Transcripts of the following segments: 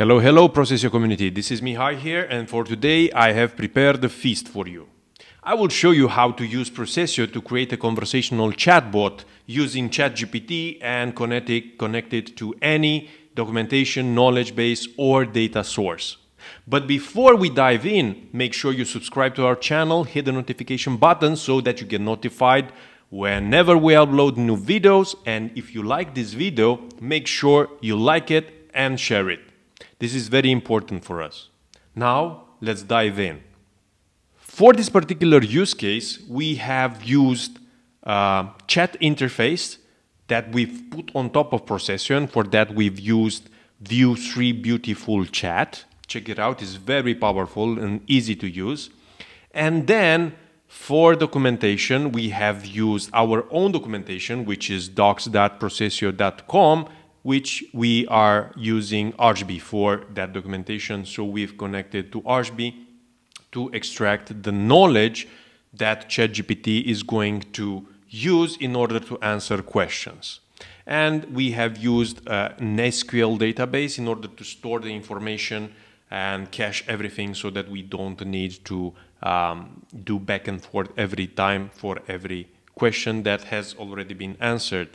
Hello, hello, Procesio community. This is Mihai here, and for today I have prepared a feast for you. I will show you how to use Procesio to create a conversational chatbot using ChatGPT and connect it, connect it to any documentation, knowledge base, or data source. But before we dive in, make sure you subscribe to our channel, hit the notification button so that you get notified whenever we upload new videos. And if you like this video, make sure you like it and share it. This is very important for us. Now, let's dive in. For this particular use case, we have used a chat interface that we've put on top of Procesio. For that, we've used Vue 3 Beautiful Chat. Check it out, it's very powerful and easy to use. And then for documentation, we have used our own documentation, which is docs.procesio.com which we are using Archbee for that documentation. So we've connected to Archbee to extract the knowledge that ChatGPT is going to use in order to answer questions. And we have used uh, an SQL database in order to store the information and cache everything so that we don't need to um, do back and forth every time for every question that has already been answered.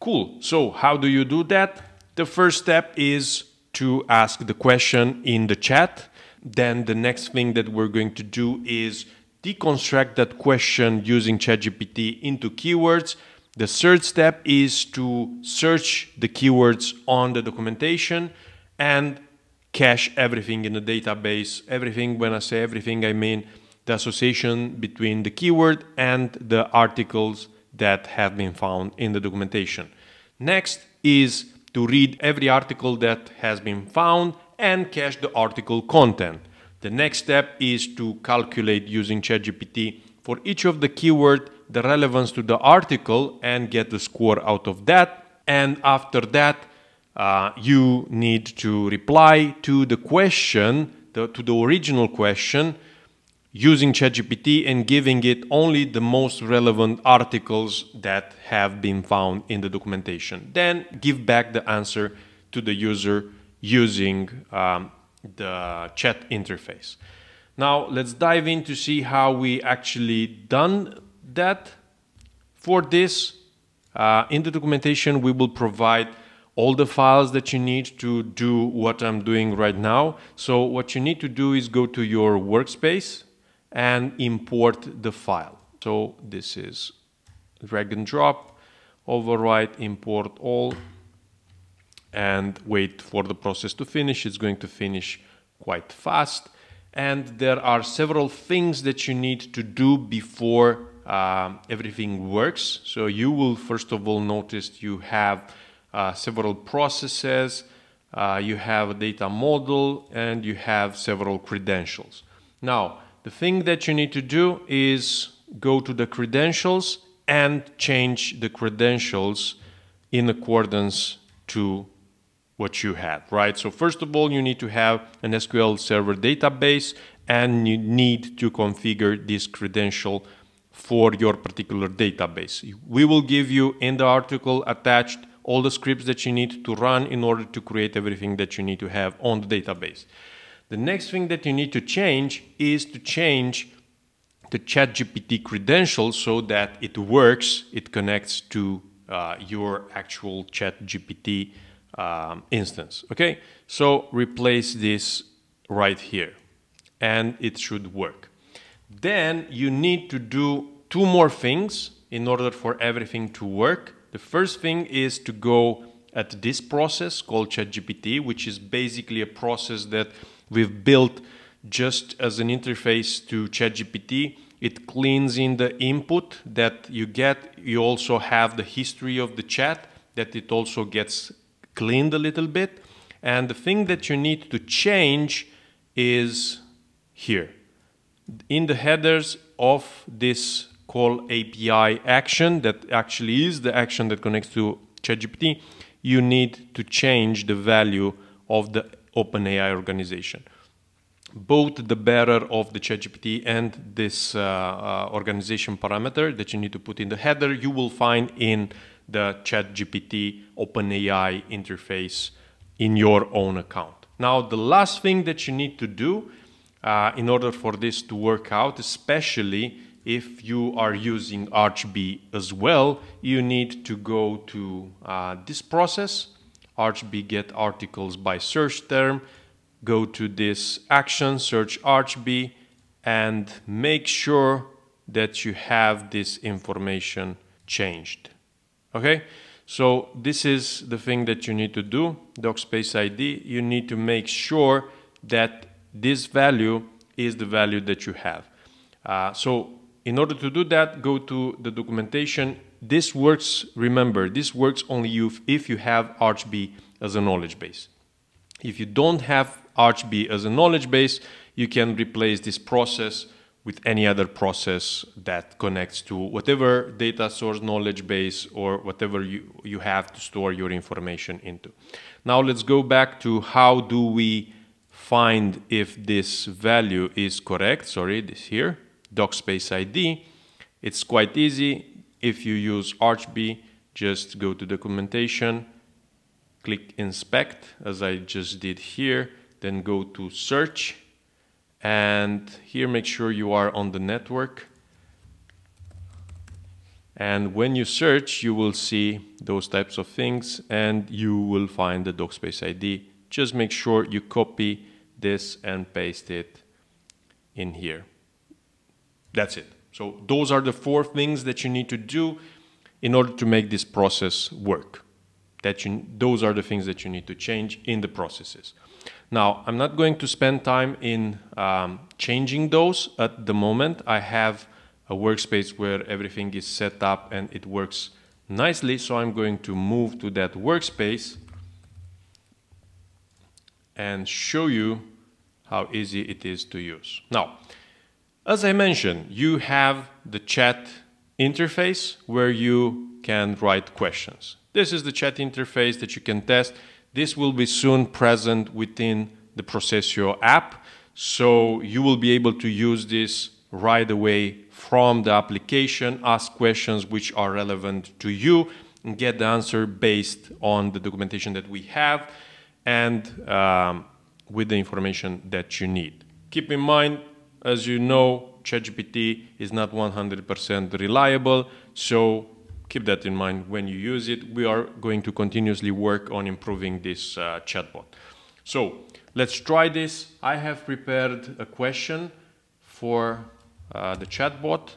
Cool. So how do you do that? The first step is to ask the question in the chat. Then the next thing that we're going to do is deconstruct that question using ChatGPT into keywords. The third step is to search the keywords on the documentation and cache everything in the database. Everything, when I say everything, I mean the association between the keyword and the articles that have been found in the documentation. Next is to read every article that has been found and cache the article content. The next step is to calculate using ChatGPT for each of the keyword the relevance to the article and get the score out of that. And after that, uh, you need to reply to the question, the, to the original question, using ChatGPT and giving it only the most relevant articles that have been found in the documentation. Then give back the answer to the user using um, the chat interface. Now let's dive in to see how we actually done that. For this, uh, in the documentation, we will provide all the files that you need to do what I'm doing right now. So what you need to do is go to your workspace and import the file. So this is drag and drop, overwrite, import all, and wait for the process to finish. It's going to finish quite fast. And there are several things that you need to do before uh, everything works. So you will first of all notice you have uh, several processes, uh, you have a data model, and you have several credentials. Now, the thing that you need to do is go to the credentials and change the credentials in accordance to what you have, right? So first of all, you need to have an SQL Server database and you need to configure this credential for your particular database. We will give you in the article attached all the scripts that you need to run in order to create everything that you need to have on the database. The next thing that you need to change is to change the ChatGPT credentials so that it works, it connects to uh, your actual ChatGPT um, instance. Okay, so replace this right here and it should work. Then you need to do two more things in order for everything to work. The first thing is to go at this process called ChatGPT, which is basically a process that we've built just as an interface to ChatGPT. It cleans in the input that you get. You also have the history of the chat that it also gets cleaned a little bit. And the thing that you need to change is here. In the headers of this call API action that actually is the action that connects to ChatGPT, you need to change the value of the OpenAI organization. Both the bearer of the ChatGPT and this uh, uh, organization parameter that you need to put in the header, you will find in the ChatGPT OpenAI interface in your own account. Now, the last thing that you need to do uh, in order for this to work out, especially if you are using Archbee as well, you need to go to uh, this process, Archbee get articles by search term, go to this action, search Archbee, and make sure that you have this information changed. Okay, so this is the thing that you need to do, DocSpace ID. You need to make sure that this value is the value that you have. Uh, so in order to do that, go to the documentation. This works, remember, this works only if you have Archbee as a knowledge base. If you don't have Archbee as a knowledge base, you can replace this process with any other process that connects to whatever data source knowledge base or whatever you, you have to store your information into. Now let's go back to how do we find if this value is correct, sorry, this here DocSpace ID. It's quite easy. If you use Archbee, just go to documentation, click inspect as I just did here, then go to search and here make sure you are on the network and when you search you will see those types of things and you will find the DocSpace ID. Just make sure you copy this and paste it in here. That's it. So those are the four things that you need to do in order to make this process work. That you, those are the things that you need to change in the processes. Now, I'm not going to spend time in um, changing those at the moment. I have a workspace where everything is set up and it works nicely. So I'm going to move to that workspace and show you how easy it is to use. Now, as I mentioned, you have the chat interface where you can write questions. This is the chat interface that you can test. This will be soon present within the Procesio app, so you will be able to use this right away from the application, ask questions which are relevant to you, and get the answer based on the documentation that we have and um, with the information that you need. Keep in mind, as you know, ChatGPT is not 100% reliable, so keep that in mind when you use it. We are going to continuously work on improving this uh, chatbot. So let's try this. I have prepared a question for uh, the chatbot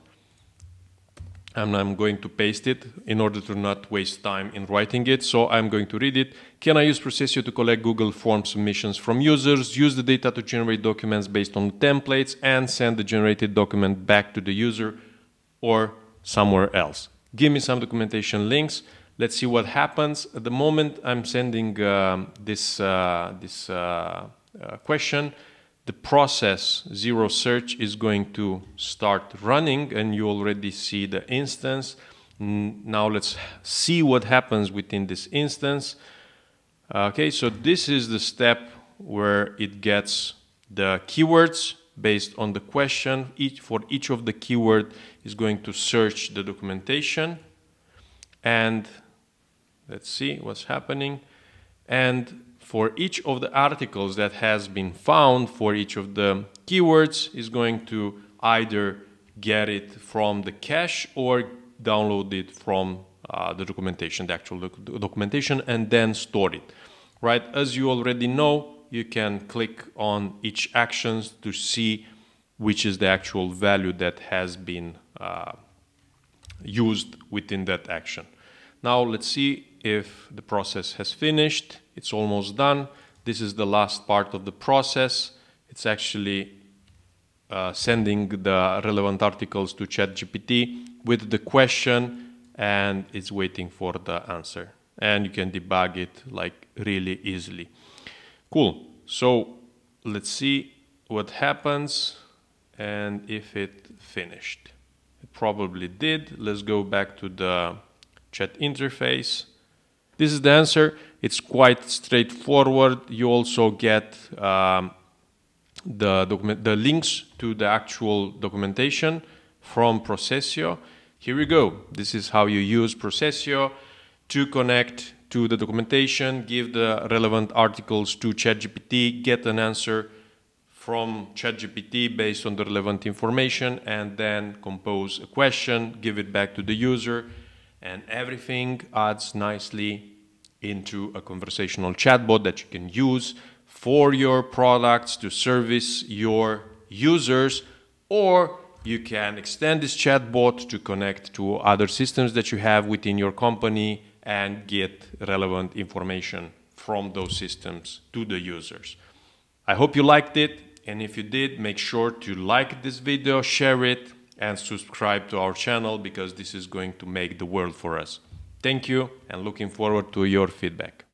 and I'm going to paste it in order to not waste time in writing it. So I'm going to read it. Can I use Procesio to collect Google Form submissions from users, use the data to generate documents based on templates, and send the generated document back to the user or somewhere else? Give me some documentation links. Let's see what happens. At the moment, I'm sending uh, this, uh, this uh, uh question the process zero search is going to start running and you already see the instance. Now let's see what happens within this instance. Okay, so this is the step where it gets the keywords based on the question. Each, for each of the keyword is going to search the documentation and let's see what's happening. And for each of the articles that has been found for each of the keywords is going to either get it from the cache or download it from uh, the documentation, the actual doc documentation, and then store it. Right? As you already know, you can click on each actions to see which is the actual value that has been uh, used within that action. Now let's see if the process has finished. It's almost done. This is the last part of the process. It's actually uh, sending the relevant articles to ChatGPT with the question and it's waiting for the answer. And you can debug it like really easily. Cool. So let's see what happens and if it finished. It probably did. Let's go back to the chat interface. This is the answer. It's quite straightforward. You also get um, the, document, the links to the actual documentation from Procesio. Here we go. This is how you use Procesio to connect to the documentation, give the relevant articles to ChatGPT, get an answer from ChatGPT based on the relevant information, and then compose a question, give it back to the user, and everything adds nicely into a conversational chatbot that you can use for your products to service your users or you can extend this chatbot to connect to other systems that you have within your company and get relevant information from those systems to the users. I hope you liked it and if you did make sure to like this video, share it and subscribe to our channel because this is going to make the world for us. Thank you and looking forward to your feedback.